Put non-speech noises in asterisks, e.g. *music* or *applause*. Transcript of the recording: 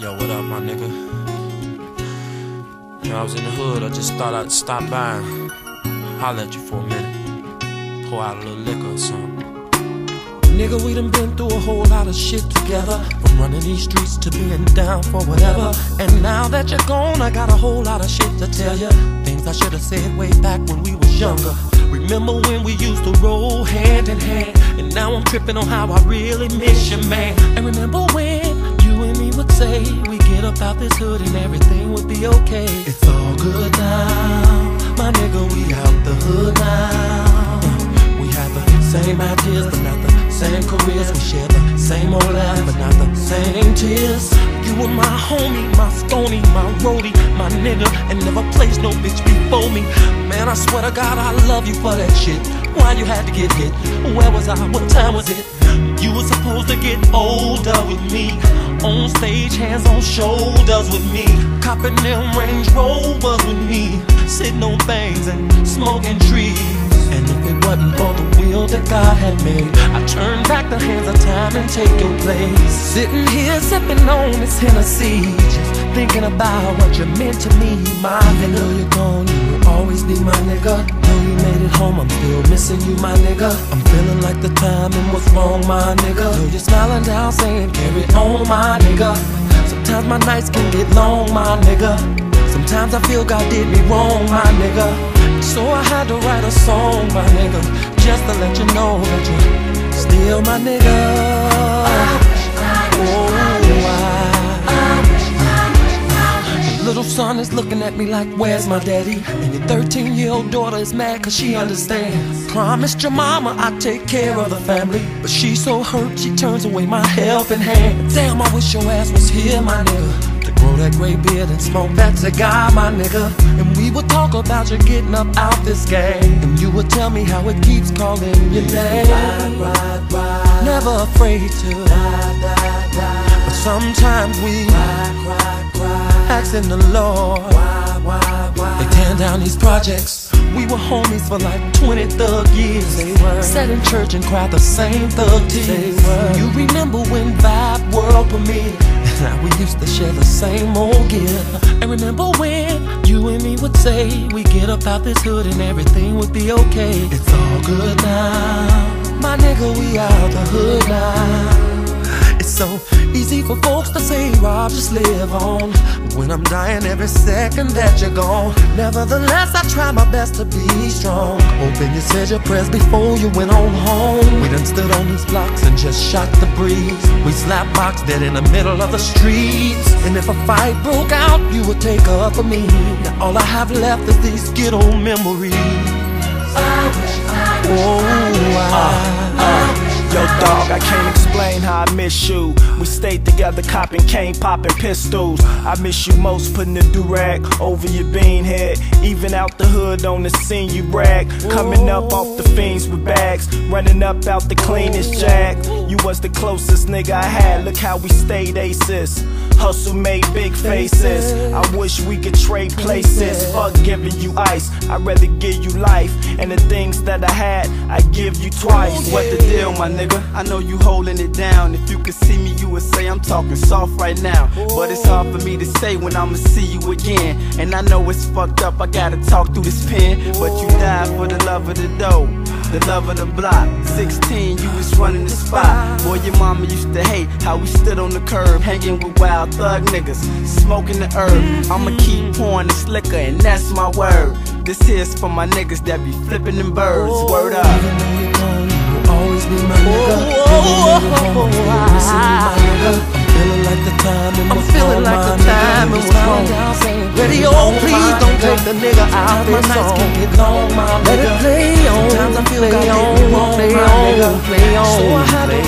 Yo, what up, my nigga? When I was in the hood, I just thought I'd stop by and holler at you for a minute. Pour out a little liquor or something. Nigga, we done been through a whole lot of shit together. From running these streets to being down for whatever. And now that you're gone, I got a whole lot of shit to tell you. Things I should have said way back when we was younger. Remember when we used to roll hand in hand? And now I'm tripping on how I really miss you, man. And remember this hood and everything would be okay. It's all good now, my nigga. We out the hood now. We have the same ideas, but not the same careers. We share the same old laughs, but not the same tears. You were my homie, my stony, my roadie, my nigga, and never placed no bitch before me. Man, I swear to God, I love you for that shit. Why you had to get hit? Where was I? What time was it? You were supposed to get older with me. On stage, hands on shoulders with me. Copping them Range Rovers with me. Sitting on things and smoking trees. And if it wasn't for the will that God had made, I'd turn back the hands of time and take your place. Sitting here sipping on this Hennessy, just thinking about what you meant to me, my. Though always be my nigga. Though you made it home, I'm still missing you, my nigga. I'm feeling like the timing was wrong, my nigga. Though you're smiling down, saying carry on, my nigga. Sometimes my nights can get long, my nigga. Sometimes I feel God did me wrong, my nigga. So I had to write a song, my nigga, just to let you know that you're still my nigga. Little son is looking at me like, where's my daddy? And your 13 year old daughter is mad cause she understands. Promised your mama I'd take care of the family. But she's so hurt, she turns away my helping hand. Damn, I wish your ass was here, my nigga. To grow that gray beard and smoke that cigar, my nigga. And we would talk about you getting up out this game. And you would tell me how it keeps calling your name. Ride, ride, ride. Never afraid to. But sometimes we asking the Lord. They tearing down these projects. We were homies for like 20 thug years. They were. Sat in church and cried the same thug tears. You remember when Vibe World premiered? *laughs* Now we used to share the same old gear. And remember when you and me would say we get up out this hood and everything would be okay. It's all good now, my nigga. We out the hood now. It's so easy for folks to say, Rob, just live on. When I'm dying every second that you're gone. Nevertheless, I try my best to be strong. Hoping you said your prayers before you went on home. We done stood on these blocks and just shot the breeze. We slap box dead in the middle of the streets. And if a fight broke out, you would take up for me. Now all I have left is these good old memories. Can't explain how I miss you. We stayed together, copping cane, popping pistols. I miss you most, putting the durag over your bean head. Even out the hood on the scene, you brag. Coming up off the fiends with bags, running up out the cleanest jack. You was the closest nigga I had. Look how we stayed aces. Hustle made big faces. I wish we could trade places. Fuck giving you ice. I'd rather give you life. And the things that I had, I give you twice. Oh, what the deal, my nigga? I know you holding it down. If you could see me, you would say I'm talking soft right now. But it's hard for me to say when I'ma see you again. And I know it's fucked up, I gotta talk through this pen. But you died for the love of the dough. The love of the block. 16, you was running the spot. Boy, your mama used to hate how we stood on the curb, hanging with wild thug niggas, smoking the herb. I'ma keep pouring this liquor, and that's my word. This here's for my niggas that be flipping them birds. Word up. You're gone, you will always be my nigga. Even though you're home, I'm still missing you, my nigga. I'm feeling like the timing was feeling like timing was wrong. Please don't take the nigga out my nights can get long, my Let it play on, Sometimes I feel play God on, play on, nigga. play on, So I had to